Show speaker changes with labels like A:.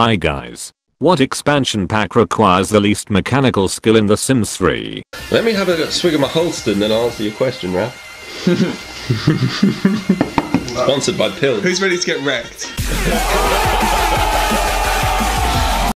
A: Hi guys. What expansion pack requires the least mechanical skill in The Sims 3?
B: Let me have a swig of my Holsten, then I'll answer your question, Ralph. Sponsored by Pills.
C: Who's ready to get wrecked?